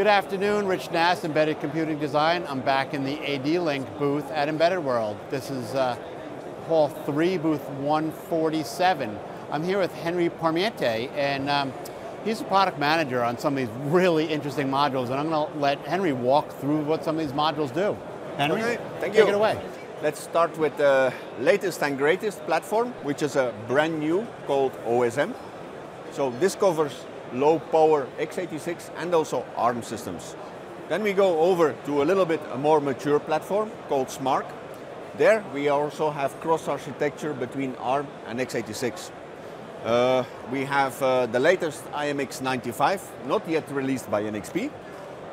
Good afternoon, Rich Nass, Embedded Computing Design. I'm back in the AD-Link booth at Embedded World. This is uh, Hall 3, booth 147. I'm here with Henri Parmentier, and um, he's a product manager on some of these really interesting modules, and I'm going to let Henri walk through what some of these modules do. Henri, okay, thank take you. it away. Let's start with the latest and greatest platform, which is a brand new called OSM. So this covers low power x86 and also ARM systems. Then we go over to a little bit a more mature platform called SMARC. There we also have cross architecture between ARM and x86. Uh, we have uh, the latest i.MX 95, not yet released by NXP.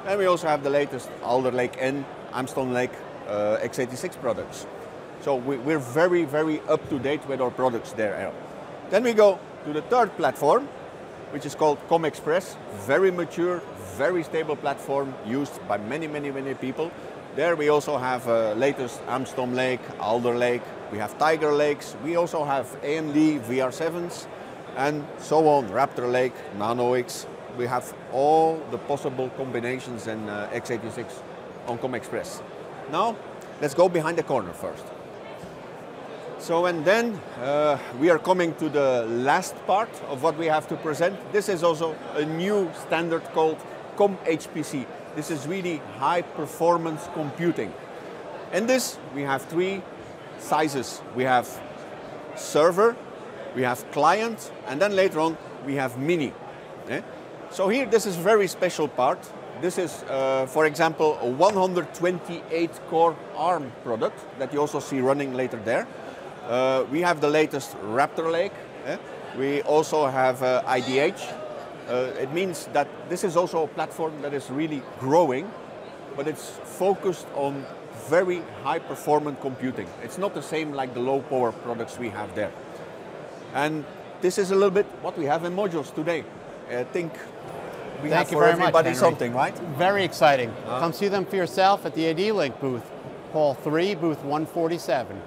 And we also have the latest Alder Lake N, Amston Lake uh, x86 products. So we, we're very, very up to date with our products there. Then we go to the third platform, which is called COM Express. Very mature, very stable platform used by many, many, many people. There we also have uh, latest Amston Lake, Alder Lake, we have Tiger Lakes, we also have AMD VR7s, and so on, Raptor Lake, NanoX. We have all the possible combinations in uh, x86 on COM Express. Now, let's go behind the corner first. So, and then uh, we are coming to the last part of what we have to present. This is also a new standard called COM-HPC. This is really high performance computing. In this, we have three sizes. We have server, we have client, and then later on, we have mini. Eh? So here, this is a very special part. This is, uh, for example, a 128 core ARM product that you also see running later there. Uh, we have the latest Raptor Lake. Eh? We also have uh, IDH. Uh, it means that this is also a platform that is really growing, but it's focused on very high performance computing. It's not the same like the low power products we have there. And this is a little bit what we have in modules today. I think we Thank have you for very everybody much, something, right? Very exciting. Come see them for yourself at the AD-Link booth, Hall 3, booth 147.